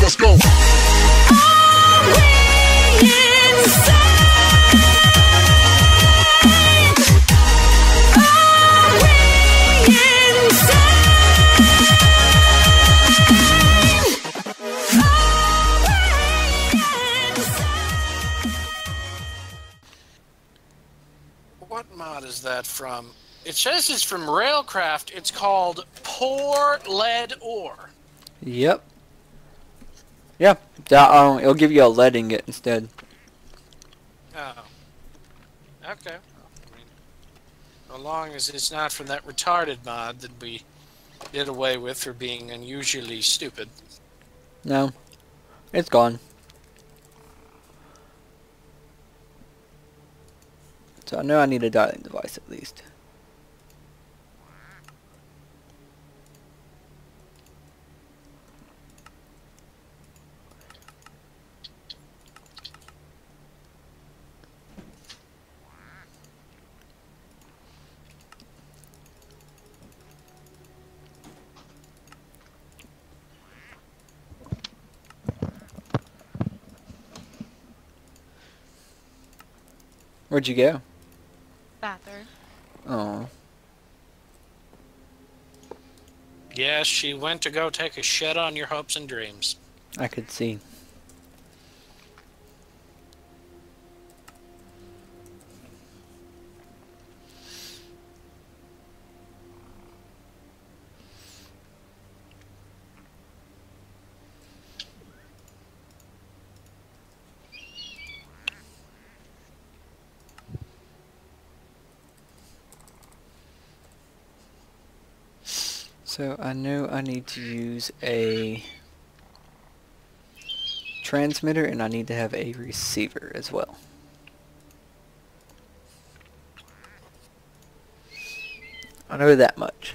Let's go. What mod is that from? It says it's from Railcraft. It's called Poor Lead Ore. Yep. Yeah. That, um, it'll give you a lead ingot instead. Oh. Okay. I mean, as long as it's not from that retarded mod that we did away with for being unusually stupid. No. It's gone. So I know I need a dialing device at least. Where'd you go? Bathroom. Oh. Yes, she went to go take a shit on your hopes and dreams. I could see. So I know I need to use a transmitter and I need to have a receiver as well. I know that much.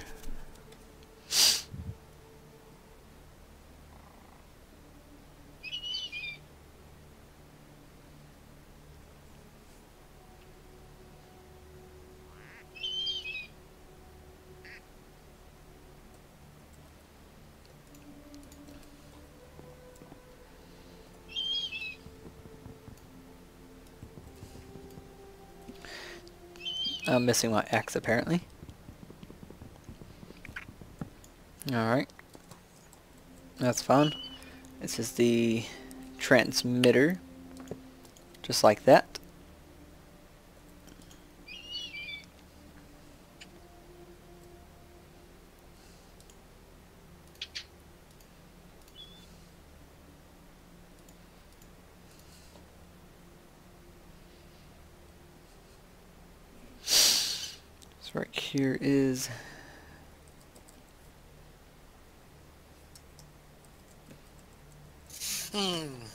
I'm missing my X apparently. Alright. That's fine. This is the transmitter. Just like that. So right here is Hmm.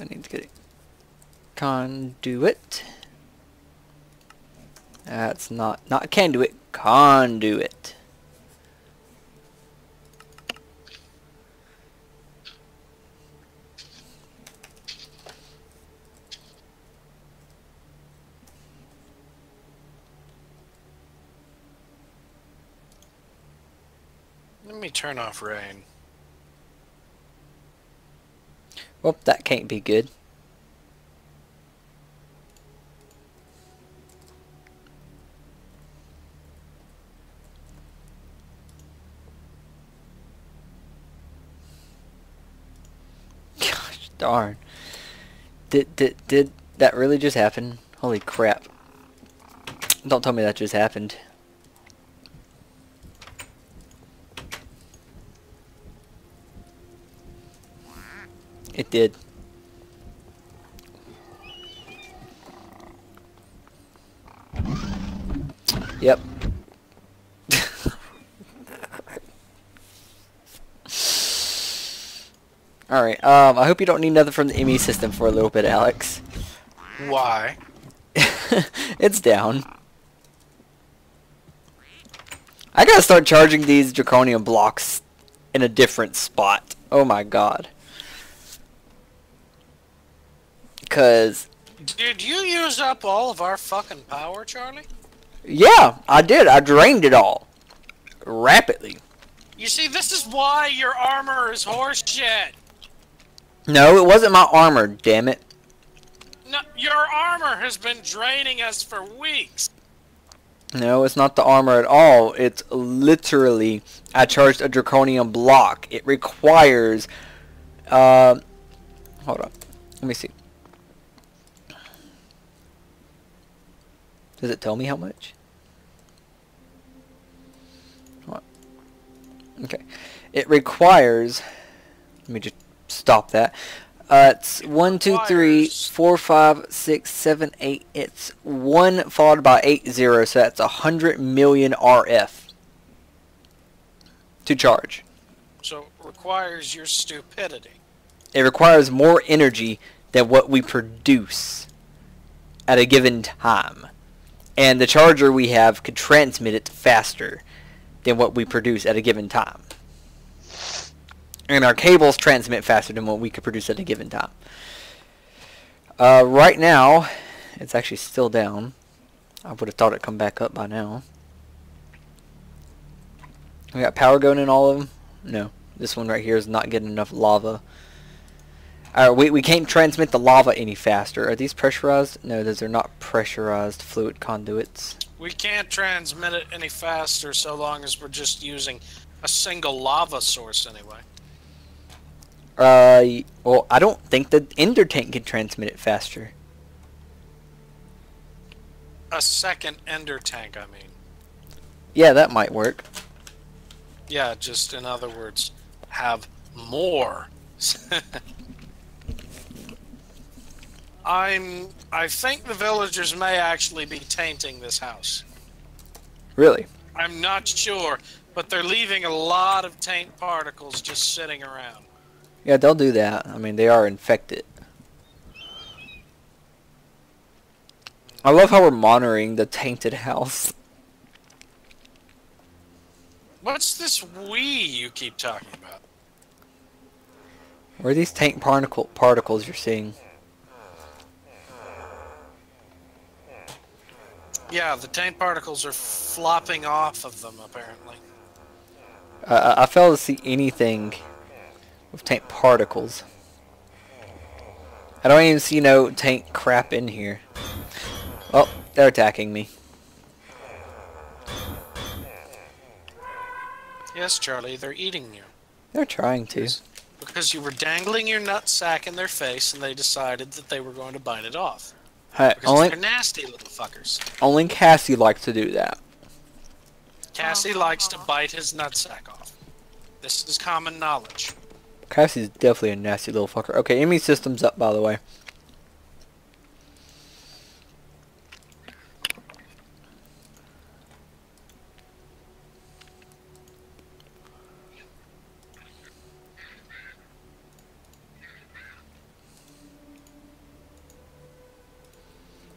I need to get conduit. That's not not conduit, conduit. Let me turn off rain. Well, that can't be good. Gosh darn. Did did did that really just happen? Holy crap. Don't tell me that just happened. It did. Yep. Alright, um, I hope you don't need nothing from the ME system for a little bit, Alex. Why? it's down. I gotta start charging these draconium blocks in a different spot. Oh my god. Cause, Did you use up all of our fucking power, Charlie? yeah, I did. I drained it all. Rapidly. You see, this is why your armor is horseshit. No, it wasn't my armor, damn it. No, your armor has been draining us for weeks. No, it's not the armor at all. It's literally, I charged a draconium block. It requires, uh, hold on. Let me see. Does it tell me how much? What? Okay. It requires, let me just stop that. Uh, it's one, two, three, four, five, six, seven, eight. It's one followed by eight zero, so that's a hundred million RF to charge. So it requires your stupidity. It requires more energy than what we produce at a given time. And the charger we have could transmit it faster than what we produce at a given time. And our cables transmit faster than what we could produce at a given time. Uh, right now, it's actually still down. I would have thought it'd come back up by now. We got power going in all of them? No. This one right here is not getting enough lava. Alright, we, we can't transmit the lava any faster. Are these pressurized? No, those are not pressurized fluid conduits. We can't transmit it any faster so long as we're just using a single lava source anyway. Uh, well, I don't think the ender tank can transmit it faster. A second ender tank, I mean. Yeah, that might work. Yeah, just in other words, have more. I'm. I think the villagers may actually be tainting this house. Really? I'm not sure, but they're leaving a lot of taint particles just sitting around. Yeah, they'll do that. I mean, they are infected. I love how we're monitoring the tainted house. What's this we you keep talking about? Where are these taint particle particles you're seeing? Yeah, the taint particles are flopping off of them, apparently. Uh, I I fail to see anything with taint particles. I don't even see no taint crap in here. Oh, they're attacking me. Yes, Charlie, they're eating you. They're trying to. Because you were dangling your nut sack in their face and they decided that they were going to bite it off. Hey, only they're nasty little fuckers. only Cassie likes to do that. Cassie oh, likes to bite his nutsack off. This is common knowledge. Cassie's definitely a nasty little fucker. Okay, an ME system's up by the way.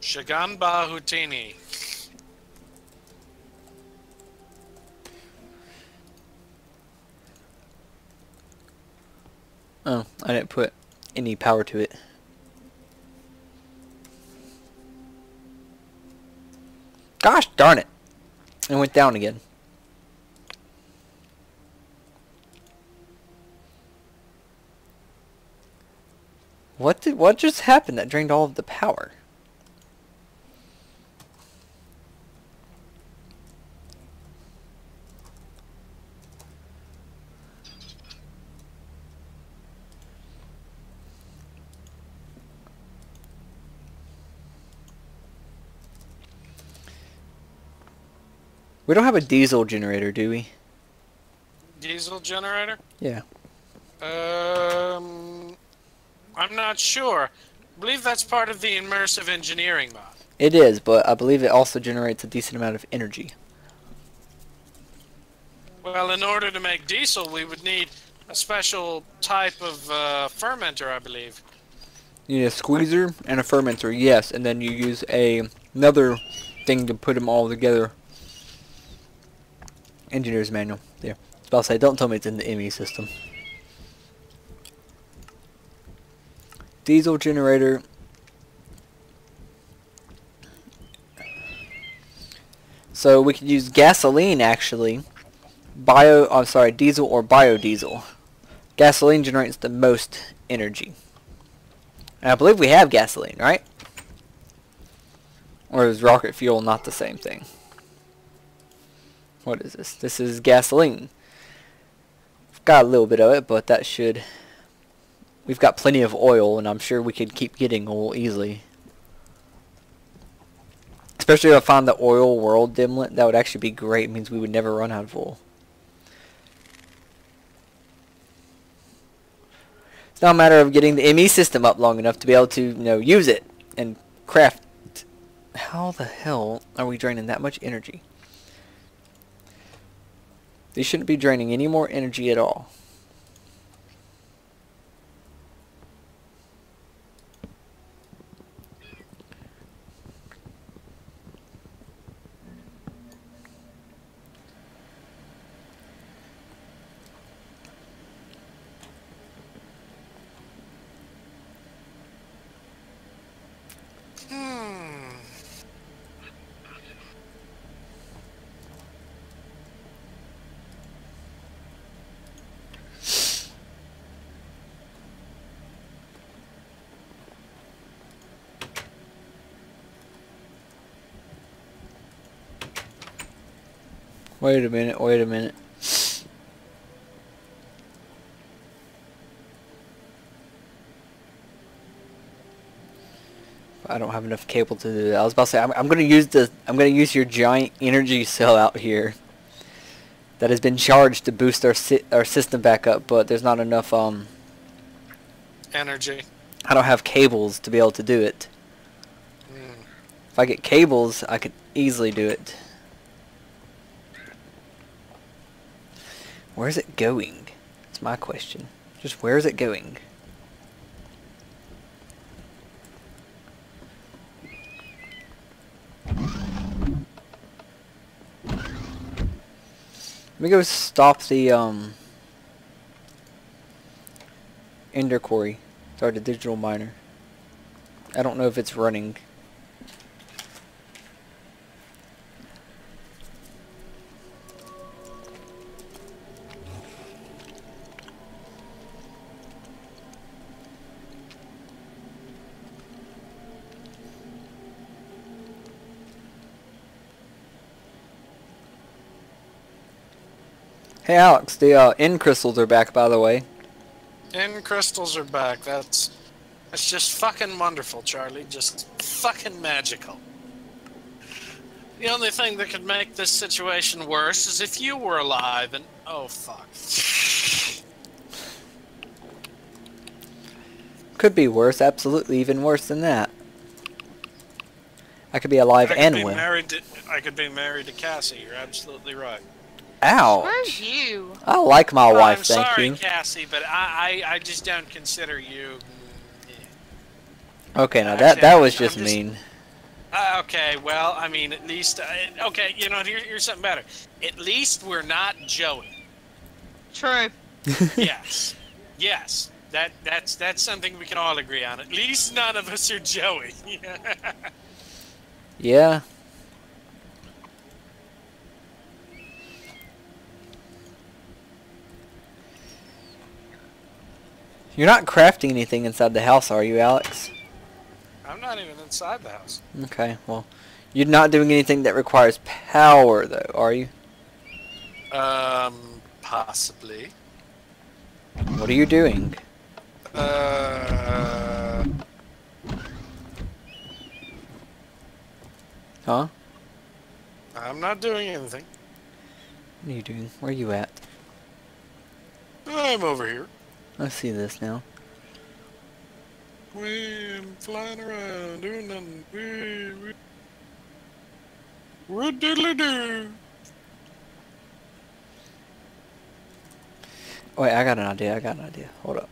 Shagamba Houtini. Oh, I didn't put any power to it. Gosh darn it. It went down again. What did what just happened that drained all of the power? We don't have a diesel generator, do we? Diesel generator? Yeah. Um, I'm not sure. I believe that's part of the immersive engineering mod. It is, but I believe it also generates a decent amount of energy. Well, in order to make diesel, we would need a special type of uh, fermenter, I believe. You need a squeezer and a fermenter, yes, and then you use a another thing to put them all together. Engineer's manual. There. I was about to say, don't tell me it's in the ME system. Diesel generator. So we could use gasoline actually. Bio, I'm sorry, diesel or biodiesel. Gasoline generates the most energy. And I believe we have gasoline, right? Or is rocket fuel not the same thing? What is this? This is gasoline. We've got a little bit of it, but that should... We've got plenty of oil, and I'm sure we could keep getting oil easily. Especially if I found the oil world dimlet, that would actually be great. It means we would never run out of oil. It's not a matter of getting the ME system up long enough to be able to, you know, use it and craft. How the hell are we draining that much energy? They shouldn't be draining any more energy at all. Wait a minute, wait a minute. I don't have enough cable to do that. I was about to say I'm, I'm gonna use the I'm gonna use your giant energy cell out here that has been charged to boost our si our system back up, but there's not enough um Energy. I don't have cables to be able to do it. Hmm. If I get cables, I could easily do it. Where's it going? That's my question. Just where is it going? Let me go stop the um Ender Quarry. Sorry, the digital miner. I don't know if it's running. Hey Alex, the uh, end crystals are back by the way. End crystals are back. That's that's just fucking wonderful, Charlie. Just fucking magical. The only thing that could make this situation worse is if you were alive and oh fuck. Could be worse, absolutely even worse than that. I could be alive I could and be well. married to I could be married to Cassie. You're absolutely right. Ouch. Where's you? I like my wife, I'm thank sorry, you. Cassie, but I, I I just don't consider you. yeah. Okay, now that that was just just- mean. Uh, okay, well, I mean, at least, uh, okay, you know, here, here's something better. At least we're not Joey. True. Yes, yes, that that's that's something we can all agree on. At least none of us are Joey. Yeah. You're not crafting anything inside the house, are you, Alex? I'm not even inside the house. Okay, well, you're not doing anything that requires power, though, are you? Um, possibly. What are you doing? Uh, Huh? I'm not doing anything. What are you doing? Where are you at? I'm over here. I see this now. We am flying around, doing nothing. We, we, what diddly do? Wait, I got an idea. I got an idea. Hold up.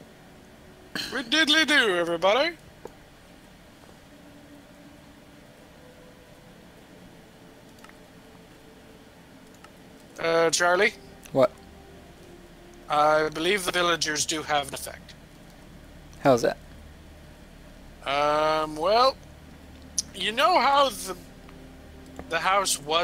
We diddly do, everybody. Uh, Charlie? I believe the villagers do have an effect. How's that? Um, well, you know how the the house was